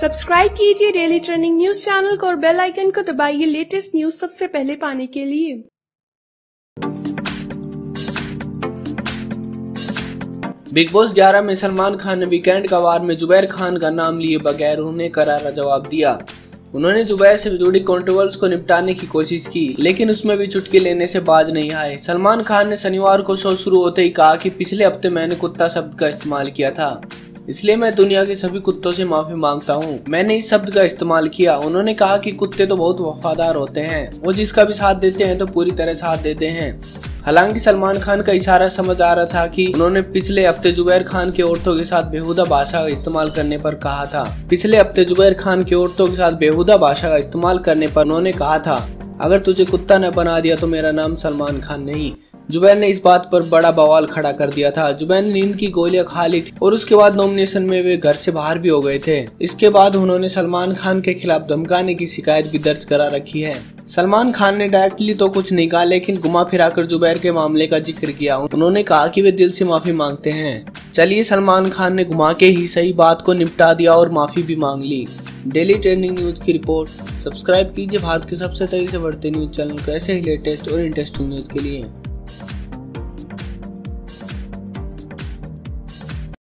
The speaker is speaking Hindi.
सब्सक्राइब कीजिए डेली ट्रेंडिंग न्यूज़ चैनल को और बेल आइकन को दबाइए लेटेस्ट न्यूज़ सबसे पहले पाने के लिए। बिग बॉस 11 में सलमान खान ने वीकेंड का वार में जुबैर खान का नाम लिए बगैर उन्हें करारा जवाब दिया। उन्होंने जुबैर से जुड़ी कॉन्ट्रोवर्स को निपटाने की कोशिश की, लेकिन उसमें भी चुटकी लेने से बाज नहीं आए। सलमान खान ने शनिवार को शो शुरू होते ही कहा कि पिछले हफ़्ते मैंने कुत्ता शब्द का इस्तेमाल किया था। इसलिए मैं दुनिया के सभी कुत्तों से माफ़ी माँगता हूँ। मैंने इस शब्द का इस्तेमाल किया। उन्होंने कहा कि कुत्ते तो बहुत वफादार होते हैं। वो जिसका भी साथ देते हैं तो पूरी तरह साथ देते हैं। हालाँकि सलमान खान का इशारा समझ आ रहा था कि उन्होंने पिछले हफ़्ते जुबैर खान के औरतों के साथ बेहुदा भाषा का इस्तेमाल करने पर कहा था। पिछले हफ़्ते जुबैर खान की औरतों के साथ बेहुदा भाषा का इस्तेमाल करने पर उन्होंने कहा था, अगर तुझे कुत्ता न बना दिया तो मेरा नाम सलमान खान नहीं। जुबैर ने इस बात पर बड़ा बवाल खड़ा कर दिया था। जुबैर ने नींद की गोलियाँ खा ली थी और उसके बाद नॉमिनेशन में वे घर से बाहर भी हो गए थे। इसके बाद उन्होंने सलमान खान के खिलाफ धमकाने की शिकायत भी दर्ज करा रखी है। सलमान खान ने डायरेक्टली तो कुछ नहीं कहा, लेकिन घुमा फिरा कर जुबैर के मामले का ज़िक्र किया। उन्होंने कहा कि वे दिल से माफ़ी मांगते हैं। चलिए, सलमान खान ने घुमा के ही सही बात को निपटा दिया और माफ़ी भी मांग ली। डेली ट्रेंडिंग न्यूज़ की रिपोर्ट। सब्सक्राइब कीजिए भारत के सबसे तेज़ी से बढ़ते न्यूज़ चैनल को ऐसे ही लेटेस्ट और इंटरेस्टिंग न्यूज़ के लिए।